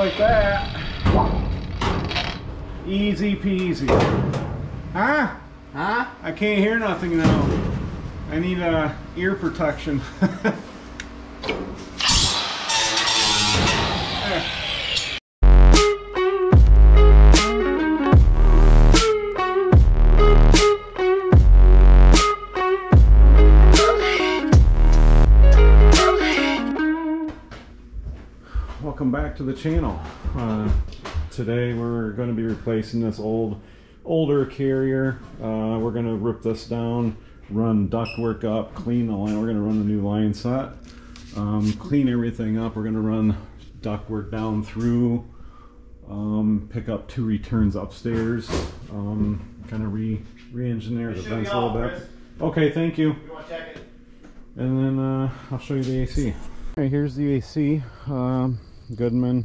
like that. Easy peasy. Huh? Huh? I can't hear nothing now. I need uh, ear protection. back to the channel. Uh, today we're going to be replacing this old, older carrier. Uh, we're going to rip this down, run ductwork up, clean the line. We're going to run a new line set, um, clean everything up. We're going to run ductwork down through, um, pick up two returns upstairs, um, kind of re re-engineer the vents a little bit. Chris. Okay, thank you. You want to check it? And then uh, I'll show you the AC. All right, here's the AC. Um, Goodman.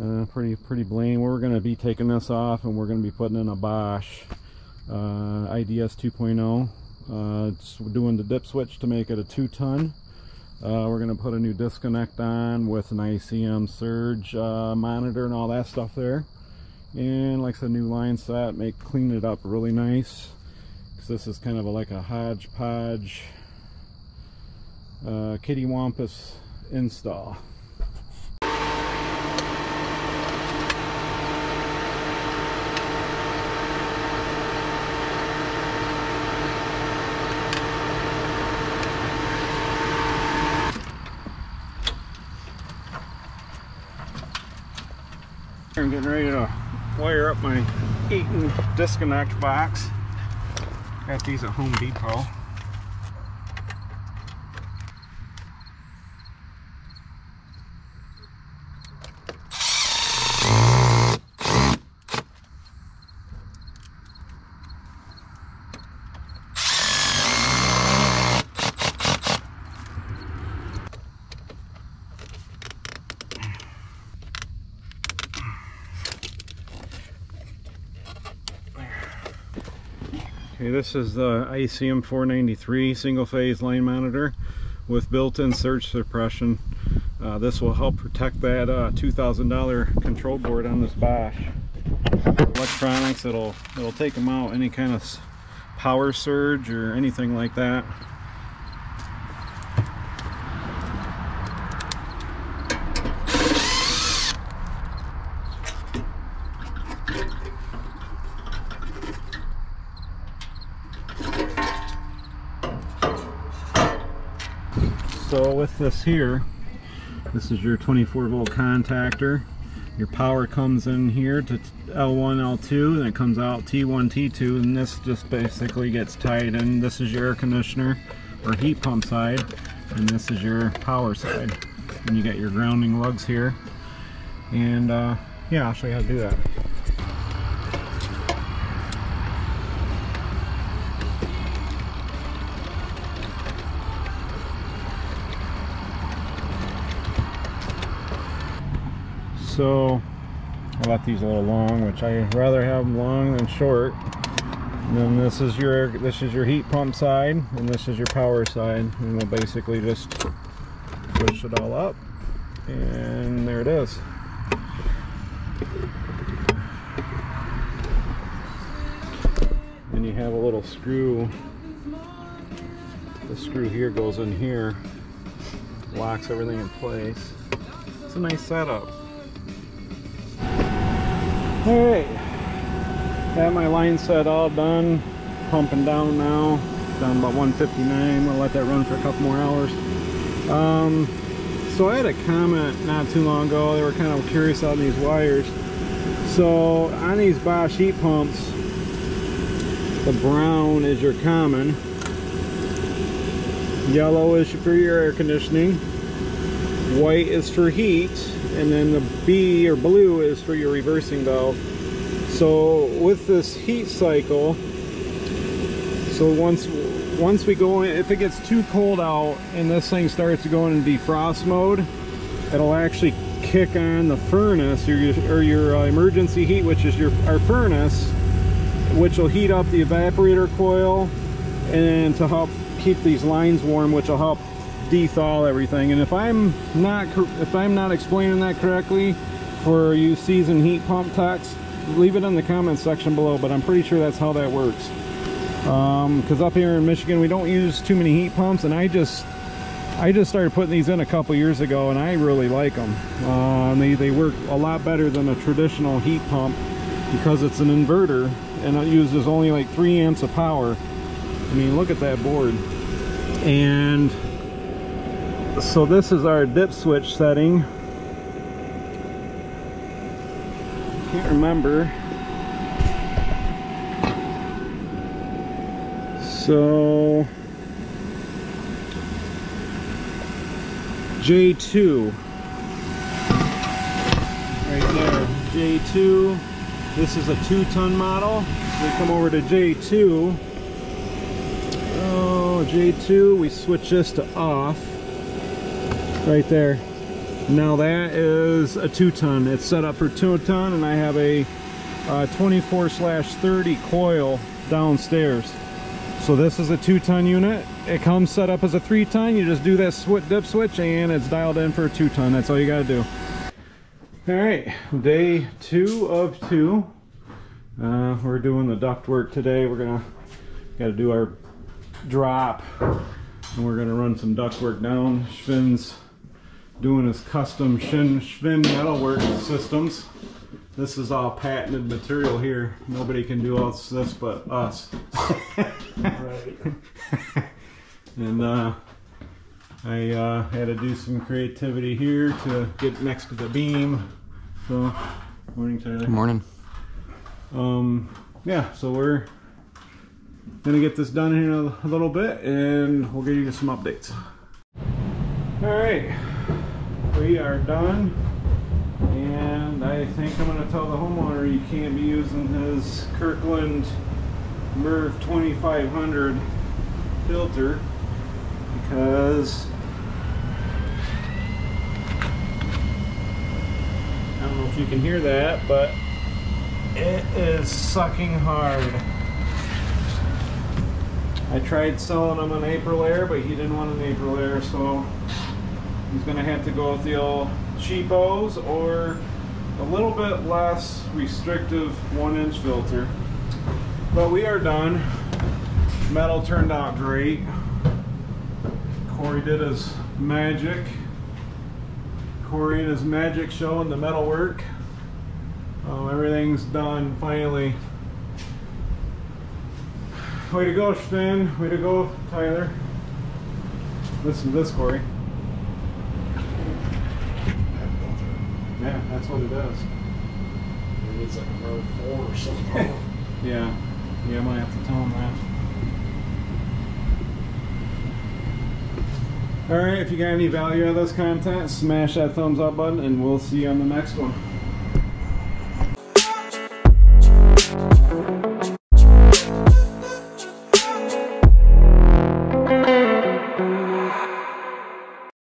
Uh, pretty pretty plain. We're going to be taking this off and we're going to be putting in a Bosch uh, IDS 2.0. Uh, it's doing the dip switch to make it a two ton. Uh, we're going to put a new disconnect on with an ICM surge uh, monitor and all that stuff there. And like I said, new line set, make clean it up really nice. Because this is kind of a, like a hodgepodge uh, kitty wampus install. I'm getting ready to wire up my Eaton disconnect box. Got these at Home Depot. Okay, this is the ICM 493 single phase line monitor with built-in surge suppression. Uh, this will help protect that uh, $2,000 control board on this Bosch. Electronics, it'll, it'll take them out, any kind of power surge or anything like that. So with this here, this is your 24 volt contactor. Your power comes in here to L1, L2, and it comes out T1, T2, and this just basically gets tied in. This is your air conditioner or heat pump side, and this is your power side. And you got your grounding lugs here. And uh, yeah, I'll show you how to do that. So I left these a little long, which I rather have them long than short. And then this is your this is your heat pump side, and this is your power side, and we'll basically just push it all up, and there it is. And you have a little screw. The screw here goes in here, locks everything in place. It's a nice setup. Alright, got my line set all done, pumping down now, down about 159, we'll let that run for a couple more hours. Um, so I had a comment not too long ago, they were kind of curious on these wires. So on these Bosch heat pumps, the brown is your common, yellow is for your air conditioning, white is for heat, and then the B or blue is for your reversing valve. So with this heat cycle, so once once we go in, if it gets too cold out and this thing starts to go into defrost mode, it'll actually kick on the furnace or your, or your uh, emergency heat, which is your our furnace, which will heat up the evaporator coil and to help keep these lines warm, which will help dethaw everything. And if I'm not if I'm not explaining that correctly for you season heat pump techs, leave it in the comment section below. But I'm pretty sure that's how that works. Because um, up here in Michigan, we don't use too many heat pumps, and I just I just started putting these in a couple years ago, and I really like them. Uh, they they work a lot better than a traditional heat pump because it's an inverter and it uses only like three amps of power. I mean, look at that board. And so this is our dip switch setting. Can't remember. So J2 right there J2 this is a two-ton model. We come over to J2 oh J2 we switch this to off right there now that is a two-ton it's set up for two-ton and I have a uh, 24 slash 30 coil downstairs so this is a two-ton unit. It comes set up as a three-ton. You just do that switch dip switch and it's dialed in for a two-ton. That's all you got to do. All right, day two of two. Uh, we're doing the duct work today. We're gonna got to do our drop, and we're gonna run some duct work down. Schwinn's doing his custom Schwinn metalwork systems. This is all patented material here. Nobody can do all this but us. and uh, I uh, had to do some creativity here to get next to the beam. So, morning Tyler. Good morning. Um, yeah, so we're gonna get this done in a, a little bit and we'll give you some updates. All right, we are done. And I think I'm going to tell the homeowner you can't be using his Kirkland MERV 2500 filter because I don't know if you can hear that, but it is sucking hard. I tried selling him an Aprilaire, but he didn't want an Aprilaire, so he's going to have to go with the old cheapos or a little bit less restrictive one inch filter. But we are done. Metal turned out great. Corey did his magic. Corey and his magic showing the metal work. Um, everything's done finally. Way to go, Schwinn. Way to go, Tyler. Listen to this, Corey. Yeah, that's what it does. Maybe it's like a row four or something. yeah. Yeah, I might have to tell him that. Alright, if you got any value out of this content, smash that thumbs up button and we'll see you on the next one.